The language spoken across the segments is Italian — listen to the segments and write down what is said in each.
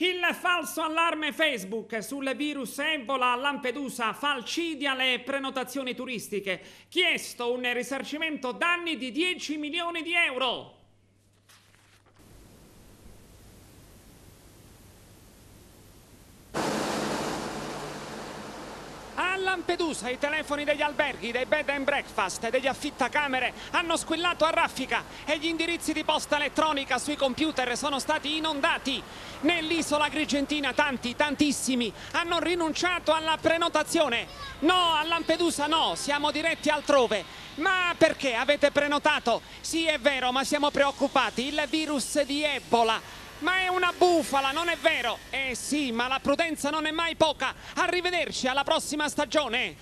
Il falso allarme Facebook sul virus Ebola a Lampedusa falcidia le prenotazioni turistiche. Chiesto un risarcimento danni di 10 milioni di euro. Lampedusa i telefoni degli alberghi, dei bed and breakfast e degli affittacamere hanno squillato a raffica e gli indirizzi di posta elettronica sui computer sono stati inondati. Nell'isola Grigentina tanti, tantissimi hanno rinunciato alla prenotazione. No, a Lampedusa no, siamo diretti altrove. Ma perché avete prenotato? Sì, è vero, ma siamo preoccupati. Il virus di Ebola ma è una bufala, non è vero? Eh sì, ma la prudenza non è mai poca. Arrivederci alla prossima stagione.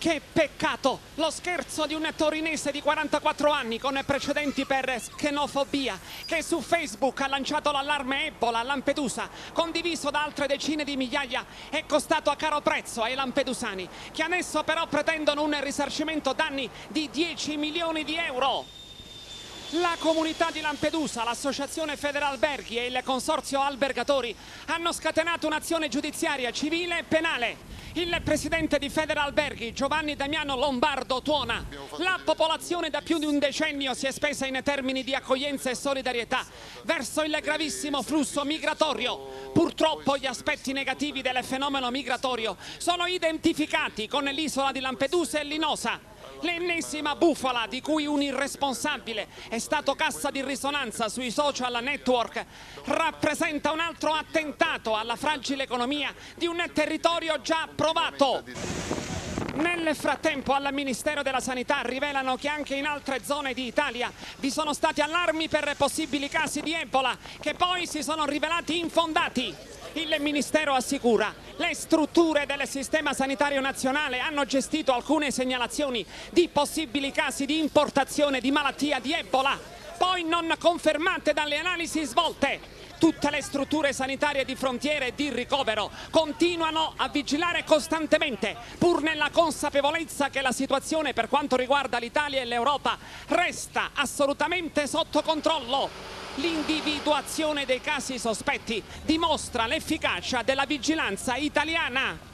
Che peccato! Lo scherzo di un torinese di 44 anni con precedenti per xenofobia che su Facebook ha lanciato l'allarme Ebola a Lampedusa, condiviso da altre decine di migliaia, è costato a caro prezzo ai lampedusani, che adesso però pretendono un risarcimento danni di 10 milioni di euro. La comunità di Lampedusa, l'associazione Federalberghi e il consorzio albergatori hanno scatenato un'azione giudiziaria civile e penale. Il presidente di Federalberghi, Giovanni Damiano Lombardo, tuona. La popolazione da più di un decennio si è spesa in termini di accoglienza e solidarietà verso il gravissimo flusso migratorio. Purtroppo gli aspetti negativi del fenomeno migratorio sono identificati con l'isola di Lampedusa e Linosa l'ennesima bufala di cui un irresponsabile è stato cassa di risonanza sui social network rappresenta un altro attentato alla fragile economia di un territorio già provato. Nel frattempo al Ministero della Sanità rivelano che anche in altre zone di Italia vi sono stati allarmi per possibili casi di Ebola che poi si sono rivelati infondati. Il Ministero assicura le strutture del sistema sanitario nazionale hanno gestito alcune segnalazioni di possibili casi di importazione di malattia di Ebola, poi non confermate dalle analisi svolte. Tutte le strutture sanitarie di frontiera e di ricovero continuano a vigilare costantemente, pur nella consapevolezza che la situazione per quanto riguarda l'Italia e l'Europa resta assolutamente sotto controllo. L'individuazione dei casi sospetti dimostra l'efficacia della vigilanza italiana.